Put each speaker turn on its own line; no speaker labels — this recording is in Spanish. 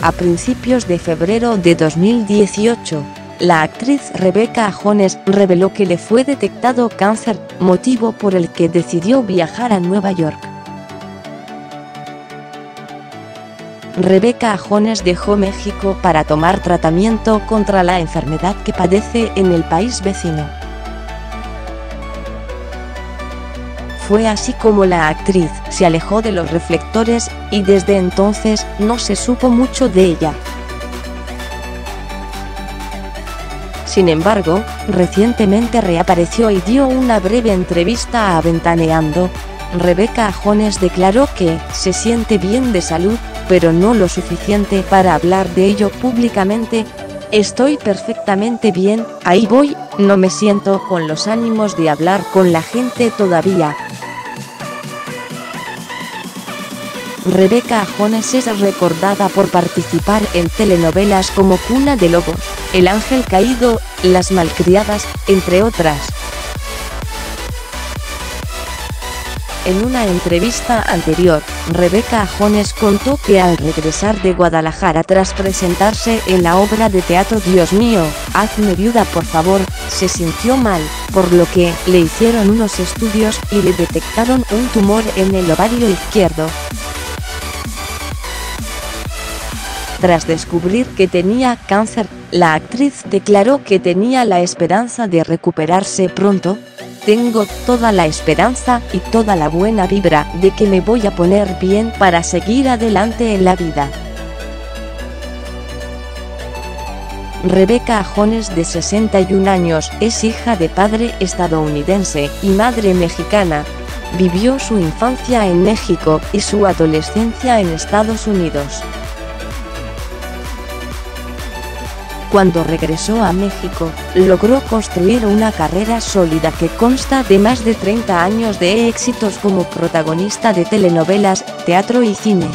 A principios de febrero de 2018, la actriz Rebecca Jones reveló que le fue detectado cáncer, motivo por el que decidió viajar a Nueva York. Rebecca Jones dejó México para tomar tratamiento contra la enfermedad que padece en el país vecino. Fue así como la actriz se alejó de los reflectores, y desde entonces no se supo mucho de ella. Sin embargo, recientemente reapareció y dio una breve entrevista a Ventaneando. Rebecca Jones declaró que se siente bien de salud, pero no lo suficiente para hablar de ello públicamente. Estoy perfectamente bien, ahí voy, no me siento con los ánimos de hablar con la gente todavía, Rebeca Jones es recordada por participar en telenovelas como Cuna de Lobos, El Ángel Caído, Las Malcriadas, entre otras. En una entrevista anterior, Rebeca Jones contó que al regresar de Guadalajara tras presentarse en la obra de teatro Dios mío, hazme viuda por favor, se sintió mal, por lo que le hicieron unos estudios y le detectaron un tumor en el ovario izquierdo. Tras descubrir que tenía cáncer, la actriz declaró que tenía la esperanza de recuperarse pronto. Tengo toda la esperanza y toda la buena vibra de que me voy a poner bien para seguir adelante en la vida. Rebecca Jones de 61 años es hija de padre estadounidense y madre mexicana. Vivió su infancia en México y su adolescencia en Estados Unidos. Cuando regresó a México, logró construir una carrera sólida que consta de más de 30 años de éxitos como protagonista de telenovelas, teatro y cine.